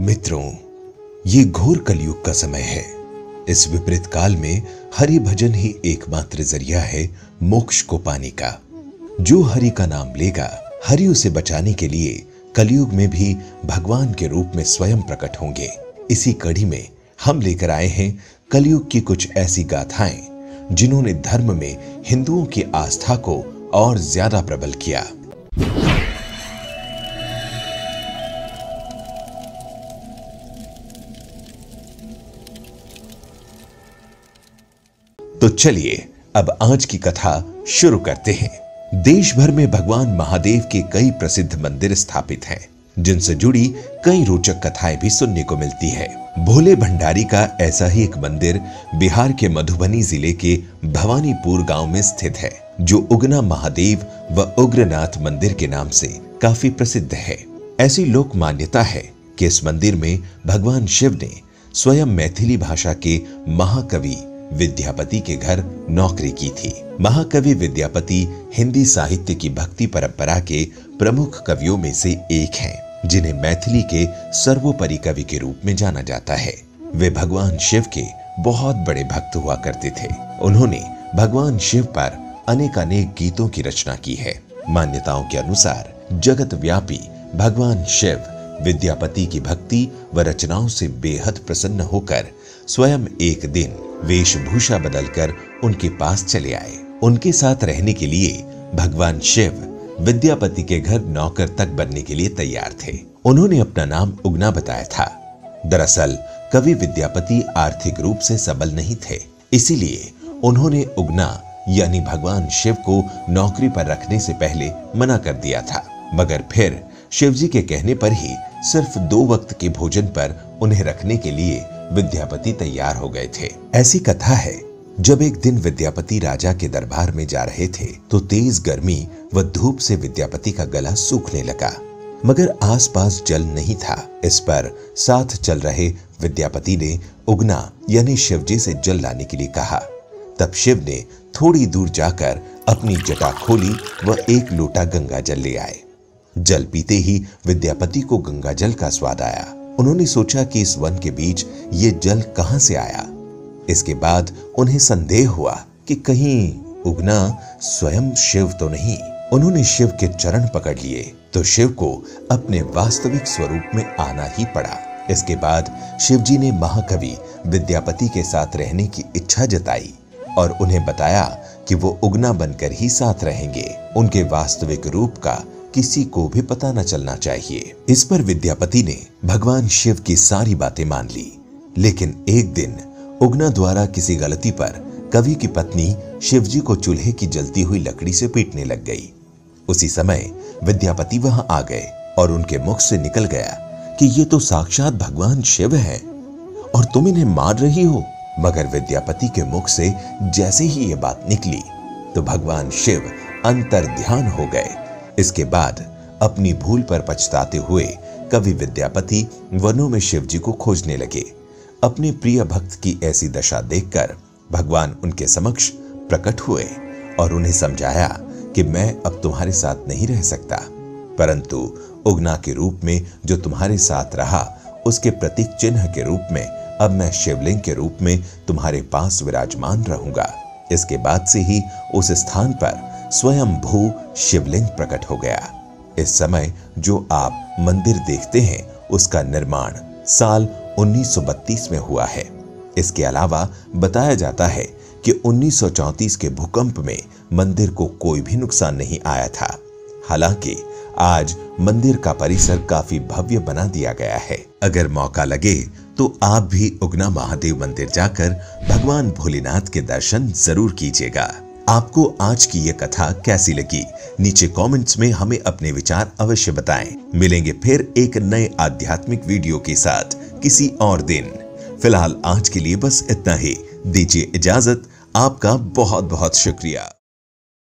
मित्रों, ये घोर कलयुग का समय है। इस विपरीत काल में हरि भजन ही एकमात्र ज़रिया है मोक्ष को पाने का। जो हरि का नाम लेगा, हरि उसे बचाने के लिए कलयुग में भी भगवान के रूप में स्वयं प्रकट होंगे। इसी कड़ी में हम लेकर आए हैं कलयुग की कुछ ऐसी गाथाएँ, जिन्होंने धर्म में हिंदुओं की आस्था को और ज़्यादा प्रबल किया। तो चलिए, अब आज की कथा शुरू करते हैं। देश भर में भगवान महादेव के कई प्रसिद्ध मंदिर स्थापित हैं, जिनसे जुड़ी कई रोचक कथाएँ भी सुनने को मिलती है। भोले भंडारी का ऐसा ही एक मंदिर बिहार के मधुबनी ज़िले के भवानीपुर गाँव में स्थित है, जो उगना महादेव व उग्रनाथ मंदिर के नाम से काफ़ी प्रसिद्ध है। ऐसी लोक मान्यता है कि इस मंदिर में भगवान शिव ने स्वयं मैथिली भाषा के महाकवि विद्यापति के घर नौकरी की थी। महाकवि विद्यापति हिंदी साहित्य की भक्ति परंपरा के प्रमुख कवियों में से एक हैं, जिन्हें मैथिली के सर्वोपरि कवि के रूप में जाना जाता है। वे भगवान शिव के बहुत बड़े भक्त हुआ करते थे। उन्होंने भगवान शिव पर अनेक अनेक गीतों की रचना की है। मान्यताओं के अनुसार जगत व्यापी भगवान शिव विद्यापति की भक्ति व रचनाओं से बेहद प्रसन्न होकर स्वयं एक दिन वेशभूषा बदलकर उनके पास चले आए। उनके साथ रहने के लिए भगवान शिव विद्यापति के घर नौकर तक बनने के लिए तैयार थे। उन्होंने अपना नाम उगना बताया था। दरअसल, कवि विद्यापति आर्थिक रूप से सबल नहीं थे। इसीलिए उन्होंने उगना, यानी भगवान शिव को नौकरी पर रखने से पहले मना कर दिया था। मगर फिर शिवजी के कहने पर ही सिर्फ़ दो वक्त के भोजन पर उन्हें रखने के लिए विद्यापति तैयार हो गए थे। ऐसी कथा है, जब एक दिन विद्यापति राजा के दरबार में जा रहे थे तो तेज गर्मी व धूप से विद्यापति का गला सूखने लगा। मगर आसपास जल नहीं था। इस पर साथ चल रहे विद्यापति ने उगना, यानी शिवजी से जल लाने के लिए कहा। तब शिव ने थोड़ी दूर जाकर अपनी जटा खोली व एक लोटा गंगा जल ले आए। जल पीते ही विद्यापति को गंगा जल का स्वाद आया। उन्होंने सोचा कि इस वन के बीच ये जल कहाँ से आया। इसके बाद उन्हें संदेह हुआ कि कहीं उगना स्वयं शिव तो नहीं, उन्होंने शिव के चरण पकड़ लिए तो शिव को अपने वास्तविक स्वरूप में आना ही पड़ा। इसके बाद शिवजी ने महाकवि विद्यापति के साथ रहने की इच्छा जताई और उन्हें बताया कि वो उगना बनकर ही साथ रहेंगे। उनके वास्तविक रूप का किसी को भी पता न चलना चाहिए। इस पर विद्यापति ने भगवान शिव की सारी बातें मान ली। लेकिन एक दिन, उगना द्वारा किसी गलती पर कवि की पत्नी शिवजी को चूल्हे की जलती हुई लकड़ी से पीटने लग गई। उसी समय विद्यापति वहाँ आ गए और उनके मुख से निकल गया कि ये तो साक्षात भगवान शिव है और तुम इन्हें मार रही हो। मगर विद्यापति के मुख से जैसे ही ये बात निकली तो भगवान शिव अंतर ध्यान हो गए। इसके बाद अपनी भूल पर पछताते हुए कवि विद्यापति वनों में शिवजी को खोजने लगे। अपने प्रिय भक्त की ऐसी दशा देखकर भगवान उनके समक्ष प्रकट हुए और उन्हें समझाया कि मैं अब तुम्हारे साथ नहीं रह सकता, परंतु उगना के रूप में जो तुम्हारे साथ रहा, उसके प्रतीक चिन्ह के रूप में अब मैं शिवलिंग के रूप में तुम्हारे पास विराजमान रहूँगा। इसके बाद से ही उस स्थान पर स्वयं भू शिवलिंग प्रकट हो गया। इस समय जो आप मंदिर देखते हैं, उसका निर्माण साल 1932 में हुआ है। इसके अलावा बताया जाता है कि 1934 के भूकंप में मंदिर को कोई भी नुकसान नहीं आया था। हालाँकि, आज मंदिर का परिसर काफ़ी भव्य बना दिया गया है। अगर मौका लगे तो आप भी उगना महादेव मंदिर जाकर भगवान भोलेनाथ के दर्शन ज़रूर कीजिएगा। आपको आज की ये कथा कैसी लगी? नीचे कमेंट्स में हमें अपने विचार अवश्य बताएँ। मिलेंगे फिर एक नए आध्यात्मिक वीडियो के साथ किसी और दिन। फ़िलहाल आज के लिए बस इतना ही। दीजिए इजाज़त। आपका बहुत बहुत शुक्रिया।